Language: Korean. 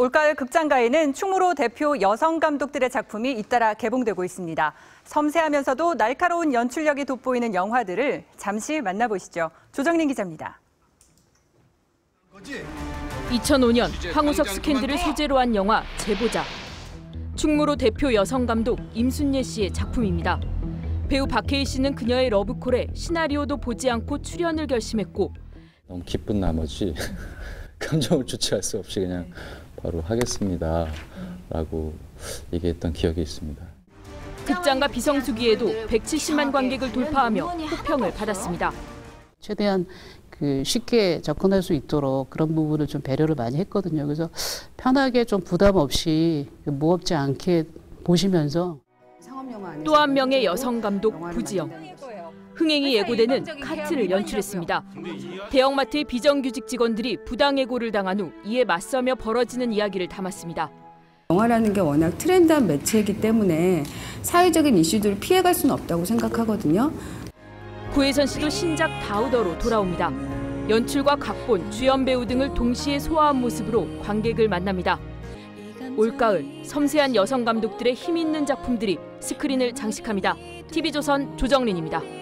올가을 극장가에는 충무로 대표 여성 감독들의 작품이 잇따라 개봉되고 있습니다. 섬세하면서도 날카로운 연출력이 돋보이는 영화들을 잠시 만나보시죠. 조정린 기자입니다. 2005년 황우석 스캔들을 소재로 한 영화 제보자. 충무로 대표 여성 감독 임순례 씨의 작품입니다. 배우 박해희 씨는 그녀의 러브콜에 시나리오도 보지 않고 출연을 결심했고 너무 기쁜 나머지 감정을 주체할 수 없이 그냥 바로 하겠습니다 라고 얘기했던 기억이 있습니다. 극장가 비성수기에도 170만 관객을 돌파하며 호평을 받았습니다. 최대한 그 쉽게 접근할 수 있도록 그런 부분을 좀 배려를 많이 했거든요. 그래서 편하게 좀 부담 없이 무겁지 않게 보시면서 또 한 명의 여성 감독 부지영. 흥행이 예고되는 카트를 연출했습니다. 대형마트의 비정규직 직원들이 부당 해고를 당한 후 이에 맞서며 벌어지는 이야기를 담았습니다. 영화라는 게 워낙 트렌드한 매체이기 때문에 사회적인 이슈들을 피해갈 수는 없다고 생각하거든요. 구혜선 씨도 신작 다우더로 돌아옵니다. 연출과 각본, 주연 배우 등을 동시에 소화한 모습으로 관객을 만납니다. 올가을 섬세한 여성 감독들의 힘 있는 작품들이 스크린을 장식합니다. TV조선 조정린입니다.